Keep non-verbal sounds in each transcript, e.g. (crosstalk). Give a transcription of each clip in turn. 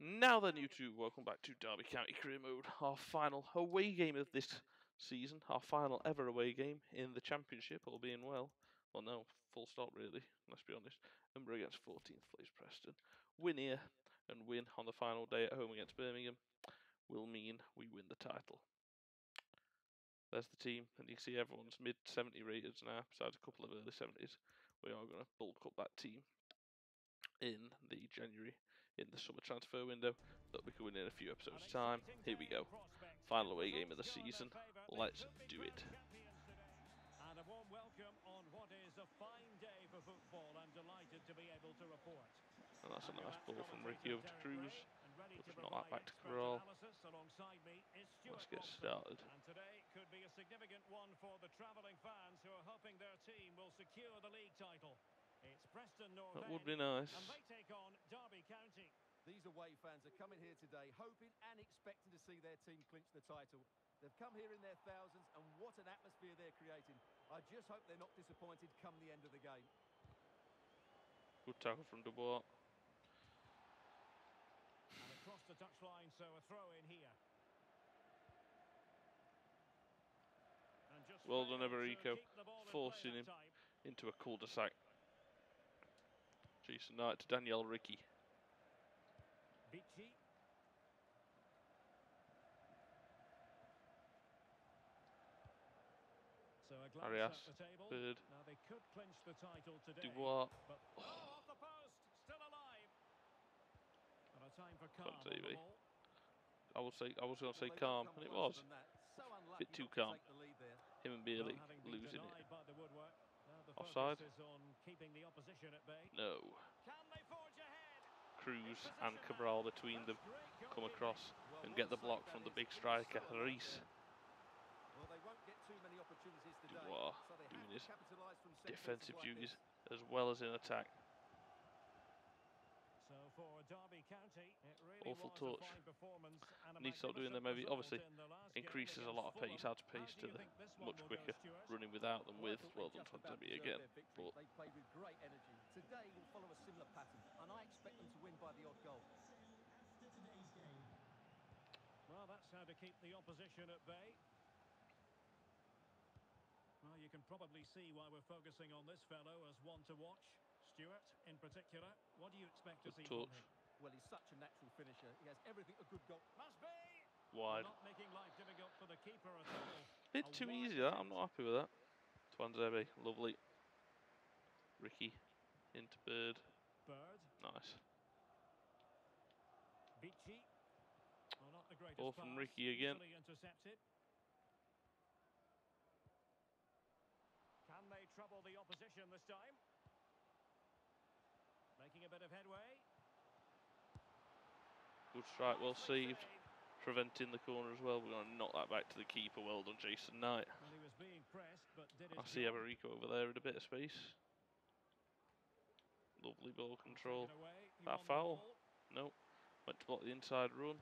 Now then, you two, welcome back to Derby County Career Mode, our final away game of this season, our final ever away game in the Championship, all being well. Well, no, full stop, really, let's be honest. And we're against 14th place Preston. Win here and win on the final day at home against Birmingham will mean we win the title. There's the team, and you can see everyone's mid 70 rated now, besides a couple of early 70s. We are going to bulk up that team in the January in the summer transfer window that we can win in a few episodes time. Here we go. Final away game of the season. Let's do it. And a warm welcome on what is a fine day for football. I'm delighted to be able to report. And that's a nice ball from Ricky over to Cruz. But not that back to Cabral. Let's get started. And today could be a significant one for the travelling fans who are hoping their team will secure the league title. It's Preston North That would be nice. And they take on Derby County. These away fans are coming here today hoping and expecting to see their team clinch the title. They've come here in their thousands and what an atmosphere they're creating. I just hope they're not disappointed come the end of the game. Good tackle from Dubois. And across the touchline, so a throw in here. And just Well done, failed to Eberico, keep the ball in play forcing him. time. Into a cul-de-sac. Jason Knight to Danielle Ricky. Vici. So a glance Arias, at the table. Bird. Now they could clinch the title today. Dubois. But oh, oh off the post, still alive. And a time for calm Can't on see the me. ball. I will say I was going to say calm, and it was. than that. So unlucky Bit too not to calm. the. Him and Well, Bailey having losing it. denied the woodwork, now the Offside? No. is Cruz and Cabral between them come across and get the block from the big striker, Reese. Well, they won't get too many opportunities today. Dubois so doing his to capitalise from set Defensive duties as well as in attack. So for Derby County, it really Awful touch. Need to start doing them maybe. Obviously, in the last game increases a lot of pace, adds pace to the think this one much quicker running without them with. Well done just from about Debbie deserved again. But They played with great energy. Today will follow a similar pattern, and I expect them to win by the odd goal. Well, that's how to keep the opposition at bay. Well, you can probably see why we're focusing on this fellow as one to watch. Stuart, in particular, what do you expect to see from touch. Well, he's such a natural finisher. He has everything a good goal. Must be! wide. Not making life difficult for the keeper at all. Bit A too easy that. I'm not happy with that. Tuanzebe, lovely. Ricky into Bird. Bird, Nice. Vici. Well, not the greatest Ball from pass, Ricky again. intercepted. Can they trouble the opposition this time? Making a bit of headway. Good strike, well saved. Preventing the corner as well. We're going to knock that back to the keeper. Well done, Jason Knight. Well, he was being pressed, but did I see job. Over there in a bit of space. Lovely ball control. Taken away, he That foul? ball, No. Went to block the inside run.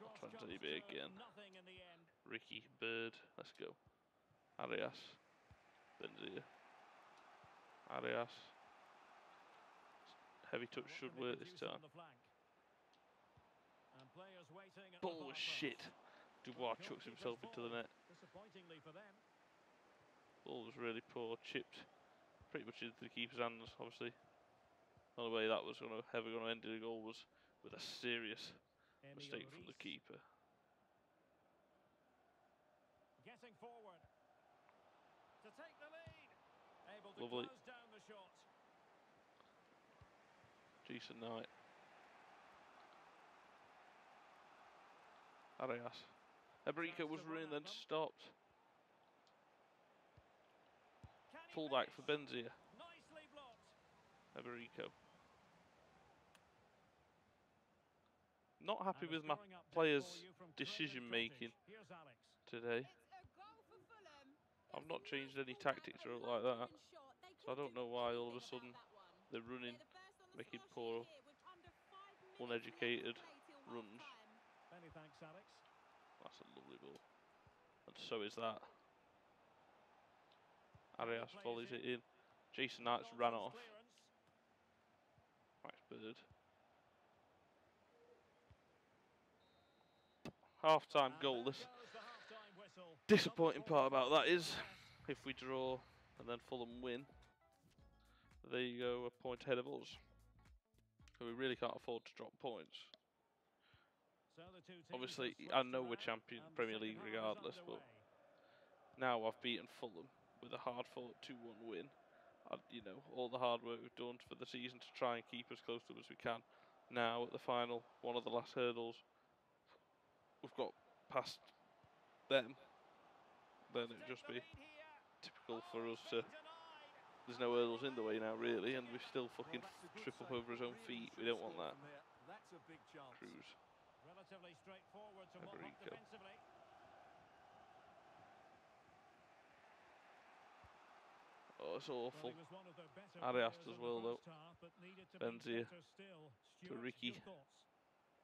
cross try and it again. In the end. Ricky, Bird. Let's go. Arias. Benzia. Arias. Heavy touch should work this time. the flank? And players waiting at the Ball far was post. shit. Dubois chucks himself into the net. Disappointingly for them. Ball was really poor, chipped pretty much into the keeper's hands, obviously. The only way that was gonna ever gonna end in a goal was with a serious mistake from the keeper. Getting forward. To take the lead. Able to Lovely. close down the shot. Jason Knight. Arias. Eberico was running then stopped. Can he Pull back for? Benzia. Nicely. Eberico. Not happy with my scoring update for players' you from Craven decision Cottage. making today. It's a goal for Fulham. I've not changed any tactics or like that. given shot. They So I don't know why all of a sudden about that one. they're running They're the first on making poor, here with under five minutes uneducated left to play till runs. Many thanks, Alex. That's a lovely ball. And so is that. Arias volleys it in. Jason Knight's ran off. Nice bird. half-time And there goalless. goes the half-time whistle. Disappointing part about that is if we draw and then Fulham win, there you go, a point ahead of us. So we really can't afford to drop points. So the two teams Obviously, I know we're champion Premier League regardless, but now I've beaten Fulham with a hard-fought 2-1 win. I, you know, all the hard work we've done for the season to try and keep as close to them as we can. Now at the final, one of the last hurdles, we've got past them. Then it'd just be typical for us to. There's no hurdles in the way now, really, and we still fucking Well, that's a good trip up over his own feet. We don't want that. That's a big chance. Cruz. Relatively straightforward to mop up defensively. Oh, it's Well, awful. he was one of the better Arias players as well, though. first half, but needed to Benzia be to Ricky.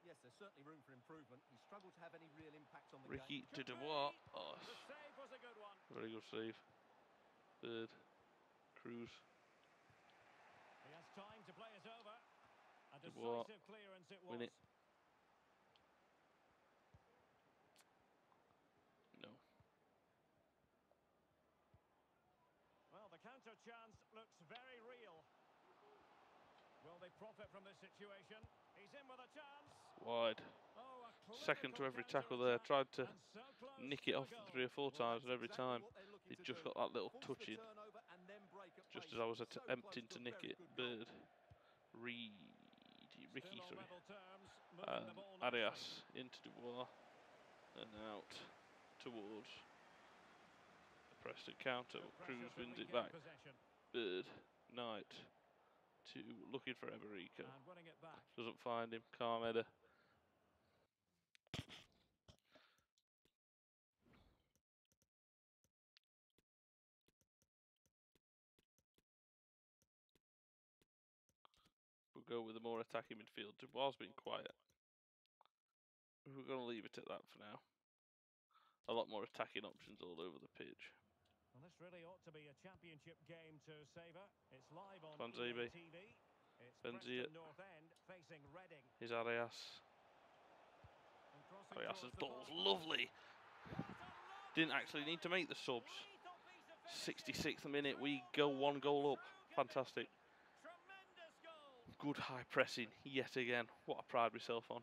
Yes, there's certainly room for improvement. He struggled to have any real impact on the Ricky game. to Dubois. Oh, The save was a good one. very good save. Bird. Cruz. He has time to play it over. A decisive clearance it was. Win it. No. Well, the counter chance looks very real. Will they profit from this situation? He's in with a chance. Wide. Oh, a Second to every tackle there. Tried to so nick it off three or four times, and every time it just got that little touch in. turnover and then break at Just as I was at- So emptying to nick it. Bird. Reed. Ricky, sorry. level terms, moving the Um. Arias into Dubois and out towards the Preston counter. Good but pressure Cruz wins it back. Bird. Knight. To looking for Eberico. And winning it back. Doesn't find him. Calm header. Go with a more attacking midfield. Dubois been quiet. We're going to leave it at that for now. A lot more attacking options all over the pitch. Well, this really ought to be a championship game to savour. It's live on Tuanzebe. TV. It's Benzia. North End facing Reading. Here's Arias. Arias's ball's lovely. What a lovely Didn't actually need to make the subs. lethal piece of 66th minute, we go one goal up. Fantastic. Good high pressing yet again. What I pride myself on.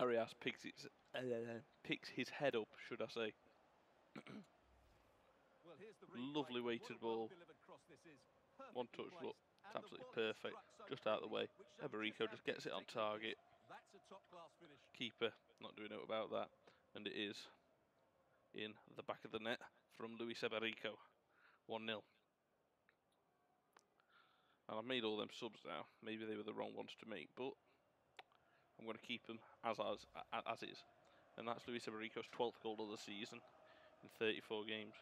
Arias picks, its, uh, picks his head up, should I say. Well. Lovely weighted ball. delivered cross this is. One touch look. It's absolutely perfect. Just out of the way. Eberico just gets it on target. That's a top-class finish. Keeper, not doing it about that. And it is in the back of the net from Luis Eberico. 1 0. And I've made all them subs now. Maybe they were the wrong ones to make, but I'm going to keep them as as, as is. And that's Luis Eberico's 12th goal of the season in 34 games.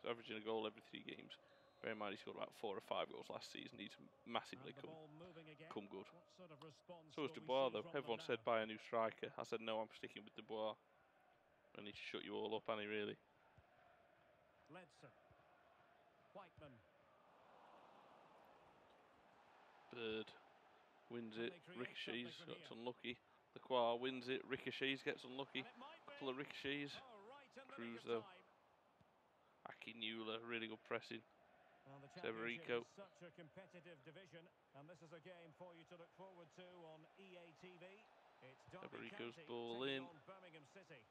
So averaging a goal every three games. Bear in mind he scored about four or five goals last season. He's massively come ball moving again. come good. Sort of So is Dubois though. Everyone said buy a new striker. I said no, I'm sticking with Dubois. I need to shut you all up, Annie. Really. Ledson. Whiteman. Bird wins it. Ricochets gets unlucky. The Qua wins it. Ricochets gets unlucky. And it might Couple of ricochets. Right in the Cruz, though. time. Akinula, really good pressing. Well, the Severico. is such a competitive division, and this is a game for you to look forward to on EA TV. It's Derby Severico's County ball in. Birmingham City.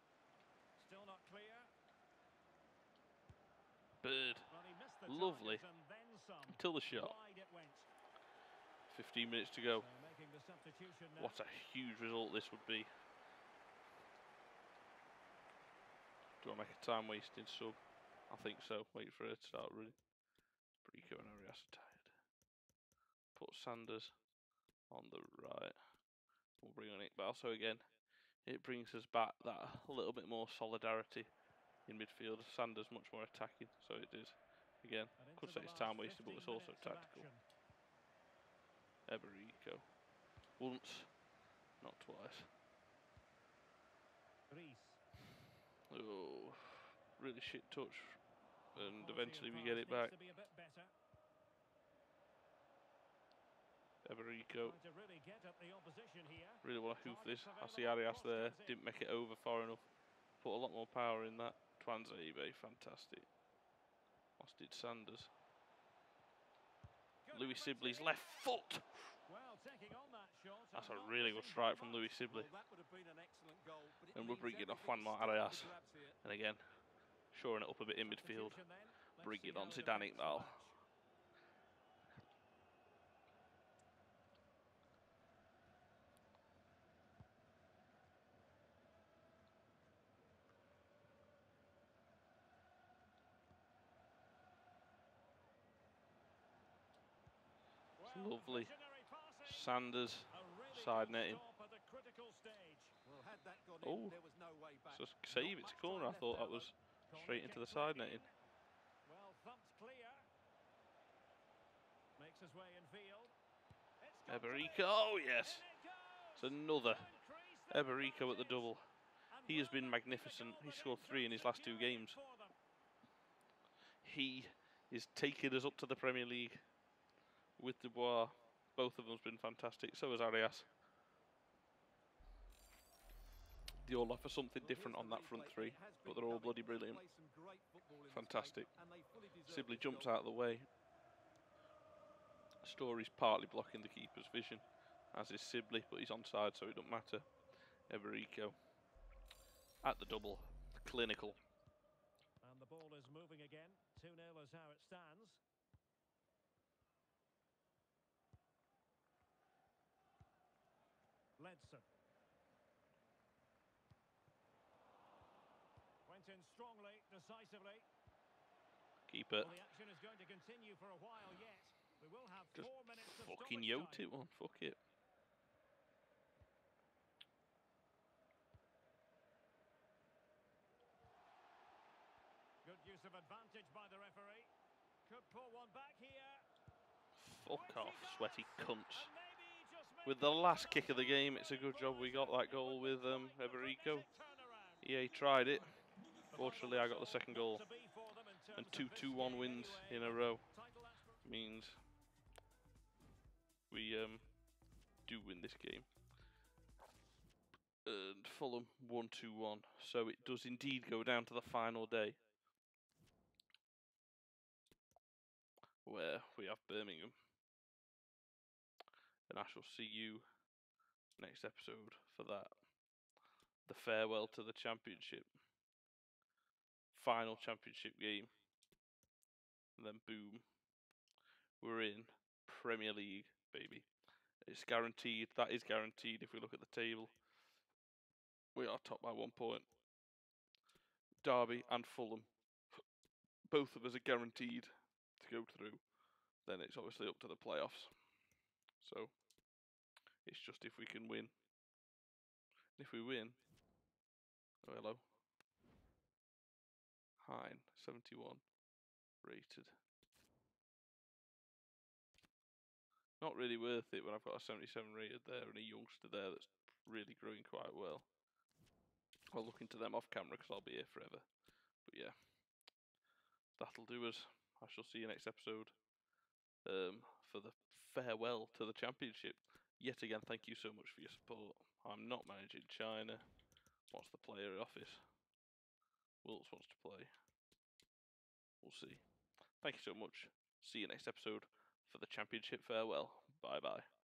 Still not clear. Bird Lovely. target and then some. until the shot. Wide it went. 15 minutes to go. What a huge result this would be. Do I make a time wasting sub? I think so. Wait for her to start running. Brico and Arias are tired. Put Sanders on the right. We'll bring on it, but also again, it brings us back that a little bit more solidarity in midfield. Sanders much more attacking, so it is. Again, could say it's time wasted, but it's also tactical. action. Eberico. Once, not twice. Oh, really shit touch. And eventually we get it back. to be a bit better. Eberico. Really get at the opposition here. Really want to hoof this. I see Arias there. Didn't make it over far enough. Put a lot more power in that. Tuanzebe, fantastic. Lost did Sanders. Louis Sibley's left foot. Well, taking on that shot. and That's a really good strike from. Louis Sibley. Well, that would have been an excellent goal, but it And we're bringing off everything Juanma still up Arias. And again, shoring it up a bit in midfield. Bring it on, to the Iqbal. match. Well, lovely. visionary passing. Sanders, A really side good netting. stop at the critical stage. Well, had that gone Oh. in, there was no way back. It's a Not save, it's a corner. I thought that was straight into the side netting. in. Well, thumped clear. Makes his way in field. Eberico, oh yes. It's another. Eberico at the double. He has been magnificent. He scored three in his last two games. He is taking us up to the Premier League with Dubois. Both of them's been fantastic. So has Arias. They all offer something different on that front three, but they're all bloody brilliant. Fantastic. Sibley jumps out of the way. Storey's partly blocking the keeper's vision, as is Sibley, but he's onside, so it don't matter. Eberico at the double, clinical. And the ball is moving again. 2 0 is how it stands. Ledson. Went in strongly, decisively. Keeper Well, the action is going to continue for a while yet. We will have just four minutes of fucking time. it one. Fuck it. Good use of advantage by the referee. Could pull one back here. Fuck off, sweaty cunts. With the last kick of the game, it's a good job we got that goal with um, Eberico. EA tried it. Fortunately, I got the second goal. And two 2-1 wins in a row means we um, do win this game. And Fulham 1 2 1. So it does indeed go down to the final day. Where we have Birmingham. And I shall see you next episode for that. The farewell to the championship. Final championship game. And then boom. We're in Premier League, baby. It's guaranteed. That is guaranteed if we look at the table. We are top by one point. Derby and Fulham. (laughs) Both of us are guaranteed to go through. Then it's obviously up to the playoffs. So it's just if we can win. If we win. Oh, hello. Hein, 71. Rated. Not really worth it when I've got a 77 rated there and a youngster there that's really growing quite well. I'll look into them off camera because I'll be here forever. But yeah, that'll do us. I shall see you next episode um, for the farewell to the championship. Yet again, thank you so much for your support. I'm not managing China. What's the player office? Wilts wants to play. We'll see. Thank you so much. See you next episode for the championship farewell. Bye bye.